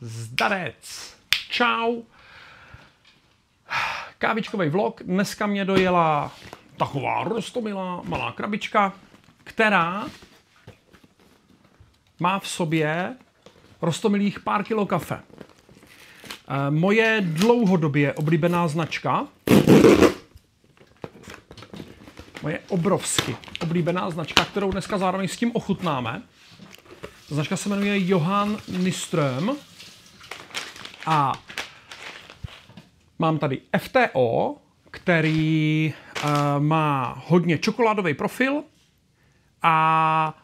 Zdarec. Čau. Kávičkový vlog. Dneska mě dojela taková rostomilá malá krabička, která má v sobě rostomilých pár kilo kafe. Eh, moje dlouhodobě oblíbená značka, moje obrovsky oblíbená značka, kterou dneska zároveň s tím ochutnáme. Značka se jmenuje Johan Nyström a mám tady FTO, který uh, má hodně čokoládový profil a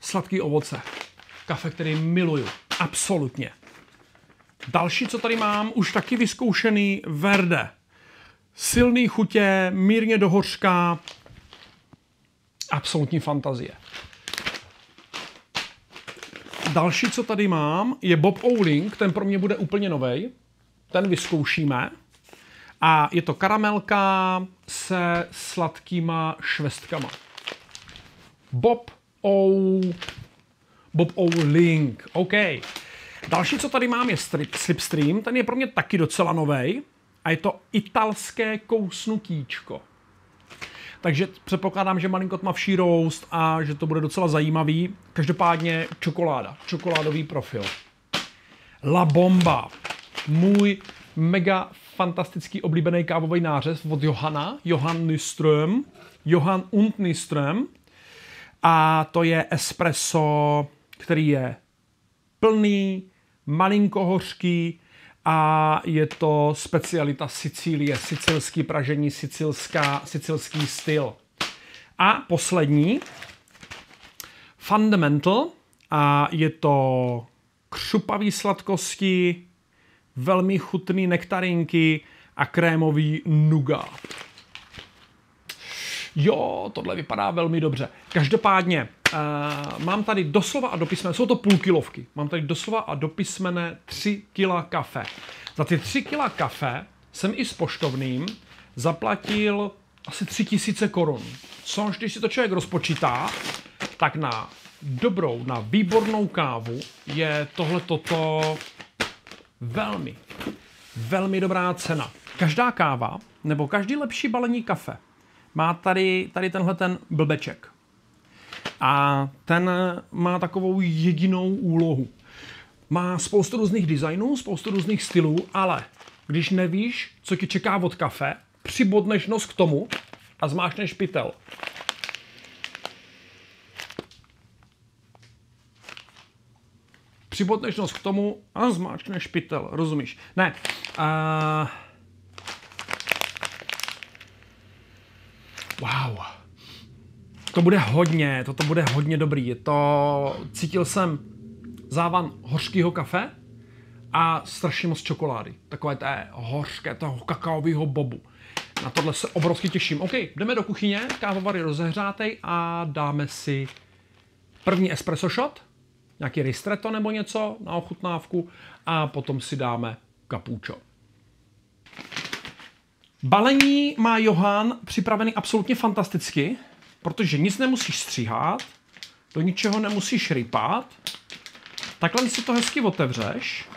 sladký ovoce. Kafe, který miluju. Absolutně. Další, co tady mám, už taky vyzkoušený Verde. Silný chutě, mírně do hořka. Absolutní fantazie. Další, co tady mám, je Bob Owling, ten pro mě bude úplně nový. Ten vyzkoušíme. A je to karamelka se sladkýma švestkama. Bob O... Bob Owling, OK. Další, co tady mám, je Slipstream. Ten je pro mě taky docela nový. A je to italské kousnutíčko. Takže předpokládám, že malinko tmavší roast a že to bude docela zajímavý. Každopádně čokoláda, čokoládový profil. La Bomba, můj mega fantastický oblíbený kávový nářez od Johana, Johan Nyström, Johan und Nyström. A to je espresso, který je plný, malinko hořký a je to specialita Sicílie, sicilský pražení, sicilská, sicilský styl. A poslední, Fundamental, a je to křupavý sladkosti, velmi chutný nektarinky a krémový nuga. Jo, tohle vypadá velmi dobře. Každopádně, uh, mám tady doslova a dopismené, jsou to půlkilovky, mám tady doslova a dopismené 3 kila kafe. Za ty 3 kila kafe jsem i s poštovným zaplatil asi 3000 korun. Což, když si to člověk rozpočítá, tak na dobrou, na výbornou kávu je tohle toto velmi, velmi dobrá cena. Každá káva nebo každý lepší balení kafe má tady, tady tenhle ten blbeček. A ten má takovou jedinou úlohu. Má spoustu různých designů, spoustu různých stylů, ale když nevíš, co ti čeká od kafe, přibodneš nos k tomu a zmášneš pytel. Přibodneš nos k tomu a zmáčkneš pytel, rozumíš? Ne. Uh, Wow. To bude hodně, toto bude hodně dobrý. To, cítil jsem závan hořkého kafe a strašně moc čokolády. Takové té hořké, toho kakaového bobu. Na tohle se obrovsky těším. OK, jdeme do kuchyně, kávovar je rozehřátej a dáme si první espresso shot, nějaký ristretto nebo něco na ochutnávku a potom si dáme kapučo. Balení má Johan připravený absolutně fantasticky, protože nic nemusíš stříhat, do ničeho nemusíš rypat. Takhle si to hezky otevřeš.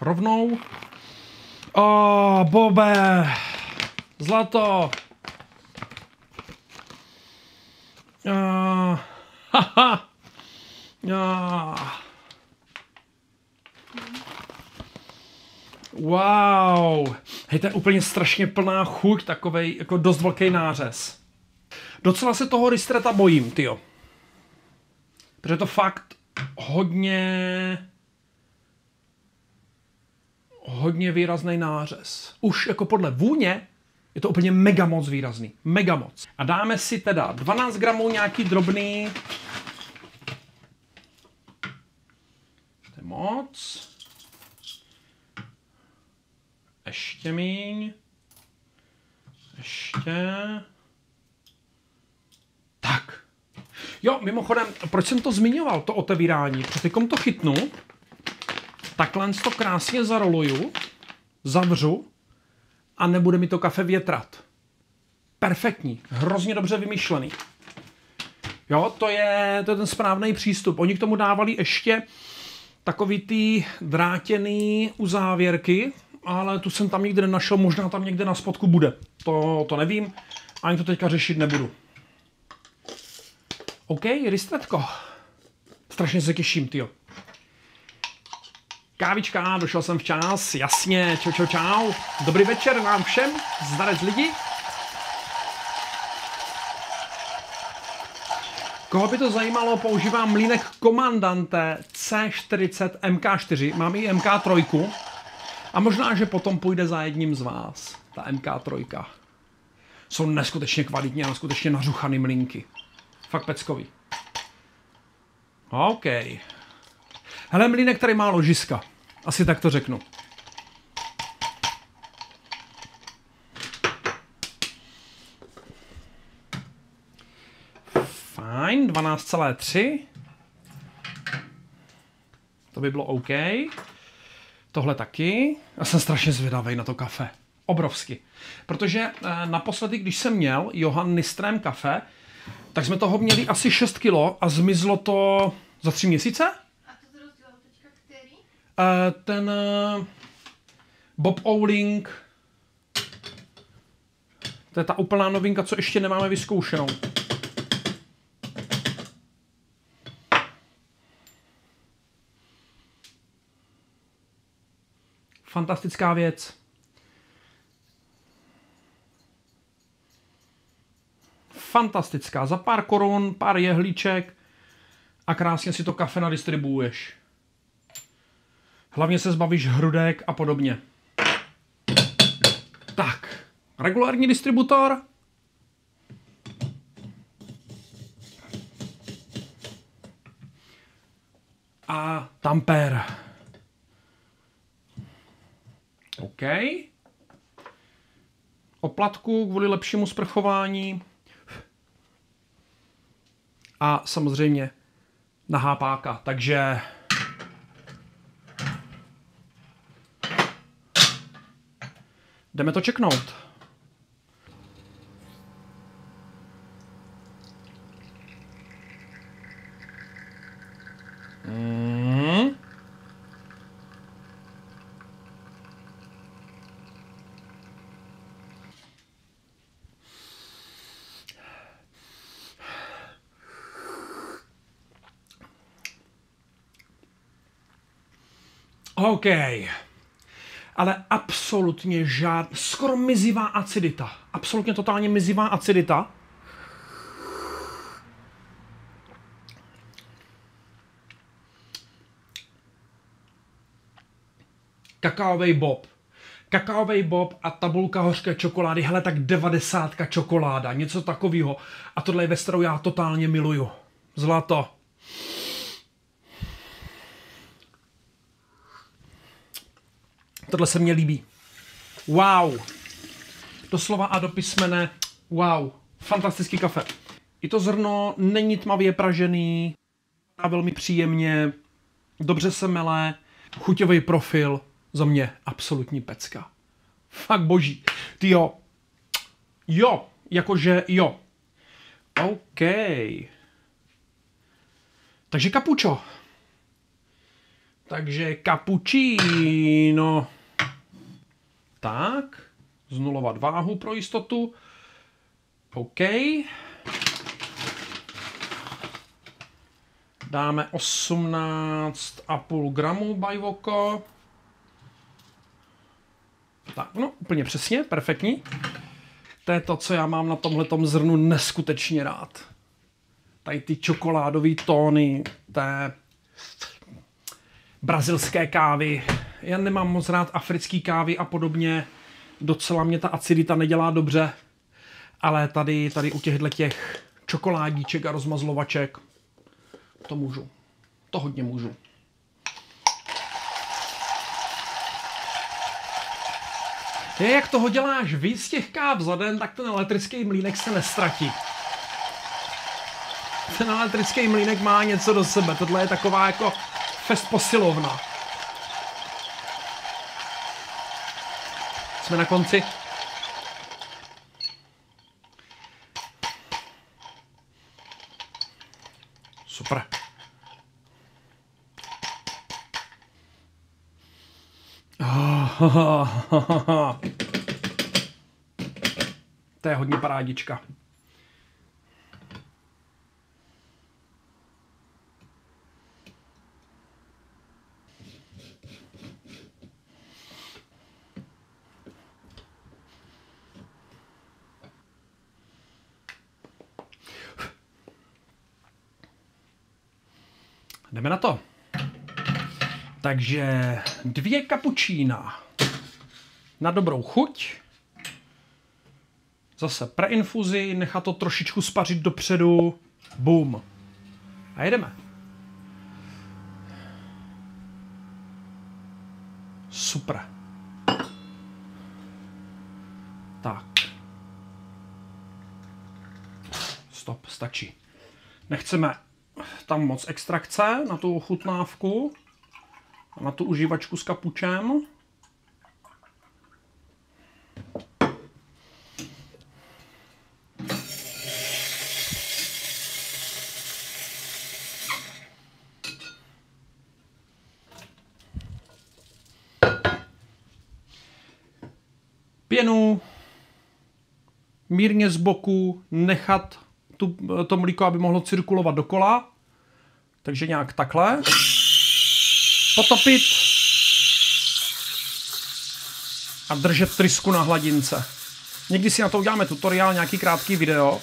Rovnou. Oh, Bobe! Zlato! Uh, haha! Uh. Wow! Hej, to je úplně strašně plná chuť, takovej jako dost velký nářez. Docela se toho ristreta bojím, tyjo. Protože to fakt hodně hodně výrazný nářez. Už jako podle vůně je to úplně mega moc výrazný. Mega moc. A dáme si teda 12 gramů nějaký drobný. To je moc. Ještě míň. Ještě. Tak. Jo, mimochodem, proč jsem to zmiňoval, to otevírání? Protože teď to chytnu, takhle to krásně zaroluju, zavřu a nebude mi to kafe větrat. Perfektní, hrozně dobře vymyšlený. Jo, to je, to je ten správný přístup. Oni k tomu dávali ještě takový ty drátěný uzávěrky, ale tu jsem tam nikdy nenašel, možná tam někde na spodku bude. To, to nevím, ani to teďka řešit nebudu. OK, ristretko. Strašně se těším, tyjo. Kávička, došel jsem včas, jasně, čau, čau, čau. Dobrý večer vám všem, zdarec lidi. Koho by to zajímalo, používám mlínek Komandante C40 MK4, mám i MK3 a možná, že potom půjde za jedním z vás, ta MK3. Jsou neskutečně kvalitní a neskutečně nařuchaný mlínky. Fakt peckový. OK. Hele, mlínek tady má ložiska. Asi tak to řeknu. Fajn, 12,3. To by bylo OK. Tohle taky. Já jsem strašně zvědavý na to kafe. Obrovsky. Protože eh, naposledy, když jsem měl Johan Nistrém kafe, tak jsme toho měli asi 6 kilo a zmizlo to za 3 měsíce. A to rozdělal teďka který? Eh, ten eh, Bob Owling, to je ta úplná novinka, co ještě nemáme vyzkoušenou. Fantastická věc. Fantastická. Za pár korun, pár jehlíček a krásně si to kafe nadistribuuješ. Hlavně se zbavíš hrudek a podobně. Tak, regulární distributor. A tamper. OK. Oplatku kvůli lepšímu sprchování. A samozřejmě na hápáka. Takže jdeme to čeknout. OK. Ale absolutně žád, skoro mizivá acidita. Absolutně totálně mizivá acidita. Kakaový bob. Kakaový bob a tabulka hořké čokolády. Hele, tak devadesátka čokoláda. Něco takového. A tohle je kterou já totálně miluju. Zlato. Tohle se mně líbí. Wow. Doslova a do písmene. Wow. Fantastický kafe. I to zrno není tmavě pražený, a velmi příjemně, dobře se mele, chuťový profil, za mě absolutní pecka. Fakt boží. Ty jo. Jo, jakože jo. OK. Takže kapučo. Takže cappuccino. Tak, znulovat váhu pro jistotu. OK. Dáme 18,5 gramů bajvoko. Tak, no, úplně přesně, perfektní. To je to, co já mám na tomhletom zrnu neskutečně rád. Tady ty čokoládové tóny té brazilské kávy. Já nemám moc rád africký kávy a podobně. Docela mě ta acidita nedělá dobře. Ale tady, tady u těchto těch čokoládíček a rozmazlovaček to můžu. To hodně můžu. Je, jak toho děláš víc těch káv za den, tak ten elektrický mlínek se nestratí. Ten elektrický mlínek má něco do sebe. Tohle je taková jako fest posilovna. jsme na konci. Super. To je hodně parádička. Takže dvě kapučína na dobrou chuť. Zase preinfuzi, nechat to trošičku spařit dopředu. Boom. A jedeme. Super. Tak. Stop, stačí. Nechceme tam moc extrakce na tu chutnávku, na tu užívačku s kapučem. Pěnu mírně z boku nechat tu, to mlíko, aby mohlo cirkulovat dokola. Takže nějak takhle. Potopit. A držet trysku na hladince. Někdy si na to uděláme tutoriál, nějaký krátký video.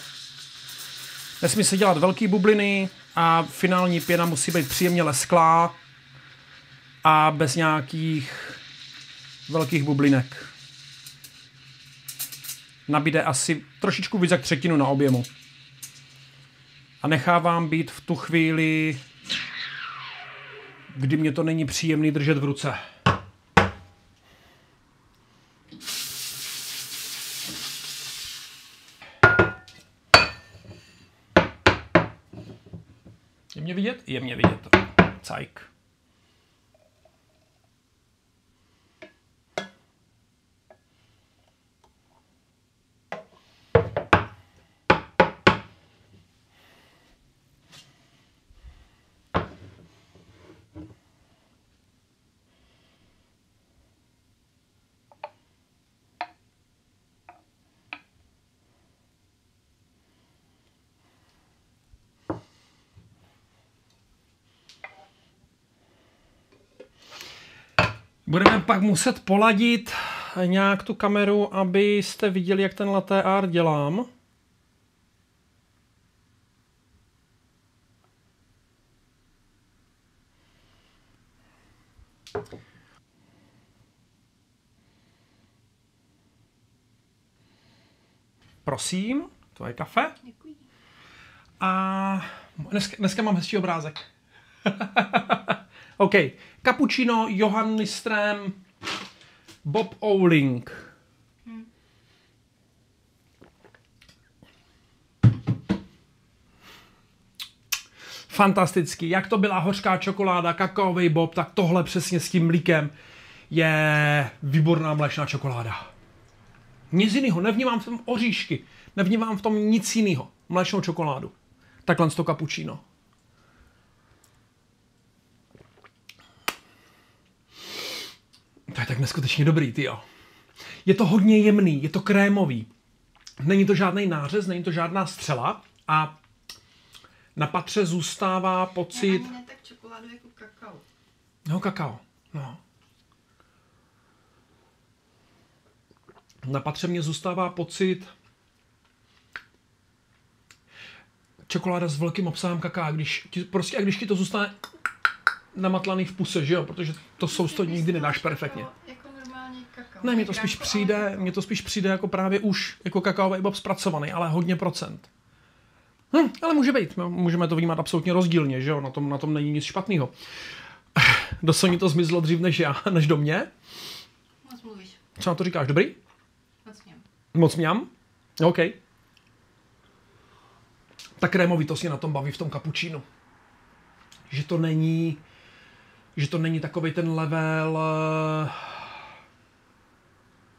Nesmí se dělat velký bubliny a finální pěna musí být příjemně lesklá a bez nějakých velkých bublinek. Nabíde asi trošičku víc jak třetinu na objemu a nechávám být v tu chvíli, kdy mě to není příjemný držet v ruce. Je mě vidět? Je mě vidět. Cajk. Budeme pak muset poladit nějak tu kameru, abyste viděli, jak ten latte art dělám. Prosím, to je kafe. Děkuji. A dneska, dneska mám hezčí obrázek. OK. Cappuccino, Johan Listrem, Bob Owling. Fantastický. Jak to byla hořká čokoláda, kakaový bob, tak tohle přesně s tím mlíkem je výborná mléčná čokoláda. Nic jiného. Nevnímám v tom oříšky. Nevnímám v tom nic jiného. Mléčnou čokoládu. Takhle to cappuccino. To je tak neskutečně dobrý, ty jo. Je to hodně jemný, je to krémový. Není to žádný nářez, není to žádná střela a na patře zůstává pocit... Ani ne tak čokoládu jako kakao. No, kakao. No. Na patře mě zůstává pocit čokoláda s velkým obsahem kaká, když ti, prostě a když ti to zůstane namatlaný v puse, že jo, protože to sousto nikdy nedáš perfektně. Jako kakao. Ne, mně to spíš přijde, mně to spíš přijde jako právě už jako kakaový bob zpracovaný, ale hodně procent. Hm, ale může být, no, můžeme to vnímat absolutně rozdílně, že jo, na tom, na tom není nic špatného. Do Sony to zmizlo dřív než já, než do mě. Moc mluvíš. Co na to říkáš, dobrý? Moc něm. Moc mňam? OK. Ta krémovitost mě na tom baví v tom kapučínu. Že to není, že to není takový ten level,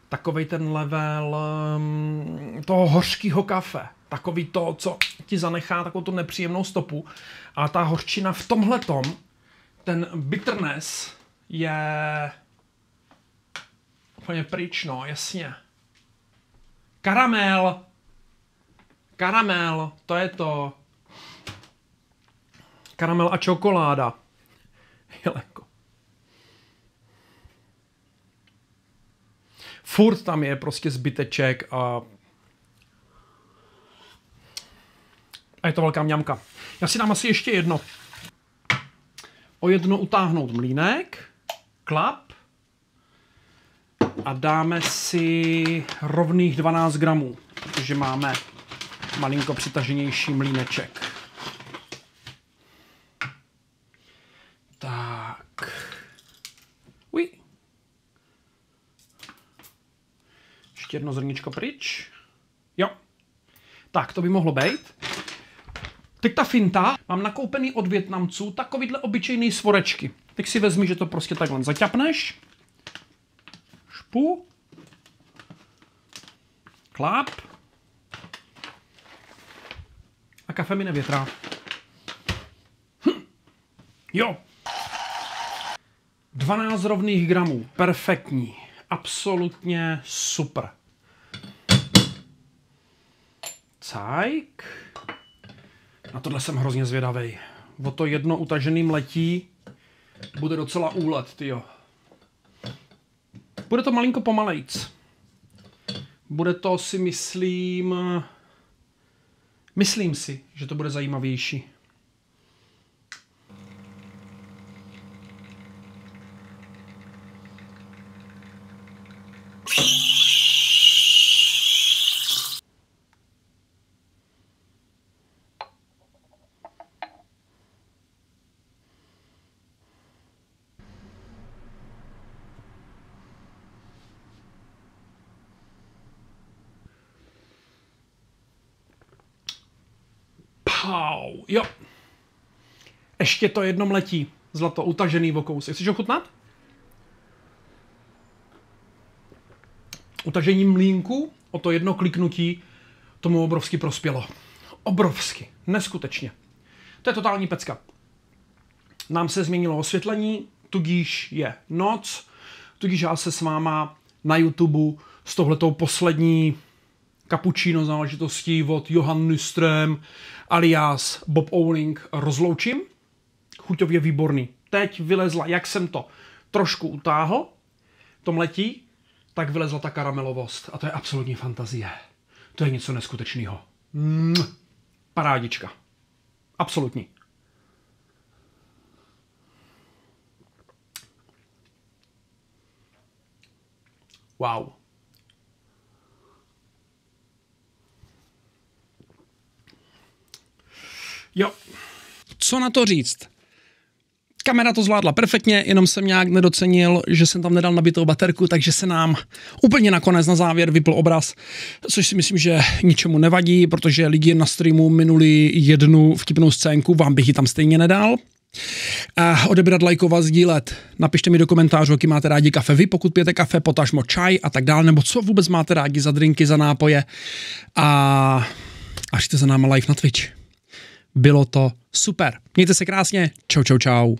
takový ten level mm, toho hořkého kafe. Takový to, co ti zanechá takovou tu nepříjemnou stopu. A ta hořčina v tomhletom, ten bitterness je úplně pryč, no, jasně. Karamel. Karamel, to je to. Karamel a čokoláda. Jeleko. Furt tam je prostě zbyteček a a je to velká mňamka. Já si dám asi ještě jedno. O jedno utáhnout mlínek, klap a dáme si rovných 12 gramů, protože máme malinko přitaženější mlíneček. Tak. Uj. Ještě jedno zrničko pryč. Jo. Tak, to by mohlo být. Teď ta finta, mám nakoupený od Větnamců takovýhle obyčejný svorečky. Teď si vezmi, že to prostě takhle zaťapneš. Špu. Kláp. A kafe mi nevětrá. Hm. Jo. 12 rovných gramů. Perfektní. Absolutně super. Cajk. Na tohle jsem hrozně zvědavý. O to jedno utažený mletí bude docela úlet, tyjo. Bude to malinko pomalejc. Bude to si myslím... Myslím si, že to bude zajímavější. Pau, jo. Ještě to jedno mletí. Zlato utažený v kousek. Chceš ochutnat? Utažení mlínku o to jedno kliknutí tomu obrovsky prospělo. Obrovsky. Neskutečně. To je totální pecka. Nám se změnilo osvětlení, tudíž je noc, tudíž já se s váma na YouTube s tohletou poslední cappuccino záležitostí od Johan Nyström alias Bob Owling rozloučím. Chuťově výborný. Teď vylezla, jak jsem to trošku utáhl, tom letí, tak vylezla ta karamelovost. A to je absolutní fantazie. To je něco neskutečného. Parádička. Absolutní. Wow. Jo. Co na to říct? Kamera to zvládla perfektně, jenom jsem nějak nedocenil, že jsem tam nedal nabitou baterku, takže se nám úplně nakonec na závěr vypl obraz, což si myslím, že ničemu nevadí, protože lidi na streamu minuli jednu vtipnou scénku, vám bych ji tam stejně nedal. A odebrat, lajkovat, sdílet. Napište mi do komentářů, jaký máte rádi kafe vy, pokud pijete kafe, potažmo čaj a tak dále, nebo co vůbec máte rádi za drinky, za nápoje. A, a za náma live na Twitch. Bylo to super. Mějte se krásně. Čau, čau, čau.